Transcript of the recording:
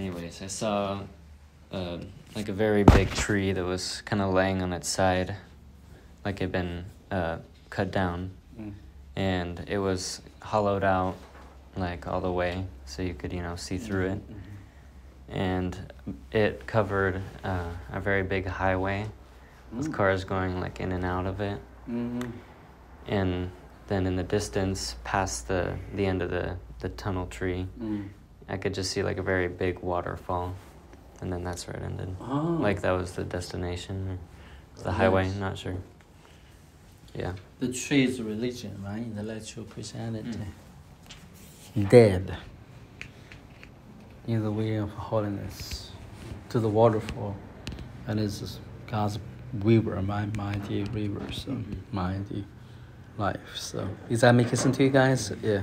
anyways, I saw uh, like a very big tree that was kind of laying on its side, like it had been uh, cut down, Mm. and it was hollowed out like all the way, so you could you know see through it, Mhm. and it covered uh, a very big highway with Mm. cars going like in and out of it, Mhm. and then in the distance, past the the end of the the tunnel tree, Mm. I could just see like a very big waterfall, and then that's where it ended. Oh. Like that was the destination, or the Yes. highway. Not sure. Yeah. The tree is religion, right? Intellectual Christianity. Mm. Dead in the way of holiness to the waterfall. And it's God's river, my mighty river, so Mhm. mighty life. So is that making sense to you guys? Yeah.